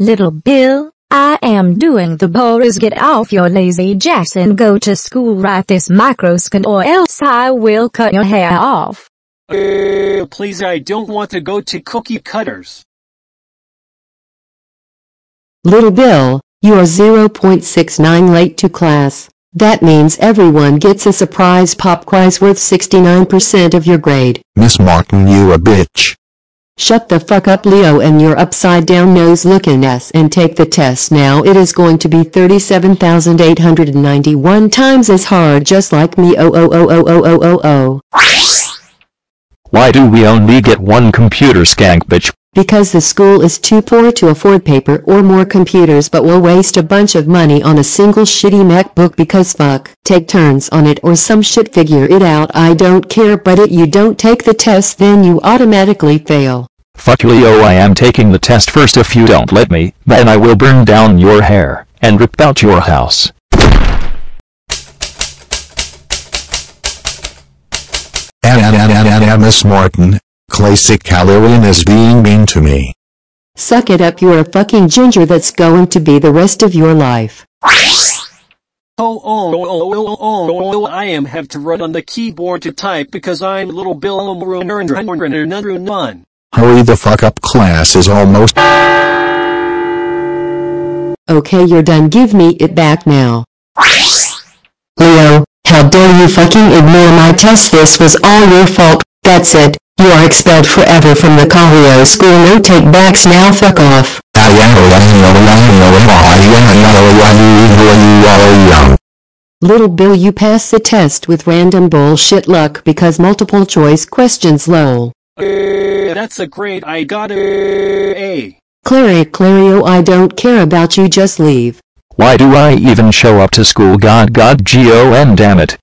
Little Bill, I am doing the Boris get off your lazy jacks and go to school right this microscope or else I will cut your hair off. Uh, please I don't want to go to cookie cutters. Little Bill, you are 0.69 late to class. That means everyone gets a surprise pop quiz worth 69% of your grade. Miss Martin you a bitch. Shut the fuck up Leo and your upside down nose looking ass and take the test now it is going to be 37,891 times as hard just like me oh oh oh oh oh oh oh oh. Why do we only get one computer skank bitch? Because the school is too poor to afford paper or more computers but will waste a bunch of money on a single shitty MacBook because fuck, take turns on it or some shit figure it out I don't care but it you don't take the test then you automatically fail. Fuck you Leo I am taking the test first if you don't let me, then I will burn down your hair, and rip out your house. And, and, and, and, and, and Miss Martin, Classic Halloween is being mean to me. Suck it up you're a fucking ginger that's going to be the rest of your life. Oh, oh, oh, oh, oh, oh, oh, oh, oh, oh I am have to run on the keyboard to type because I'm little Bill none. Hurry the fuck up class is almost Okay you're done give me it back now. Leo, how dare you fucking ignore my test this was all your fault, that's it, you are expelled forever from the Caillou school no take backs now fuck off. Little Bill you pass the test with random bullshit luck because multiple choice questions lol. Uh, that's a great I got a A. Clary Clario I don't care about you just leave. Why do I even show up to school god god G-O-N damn it.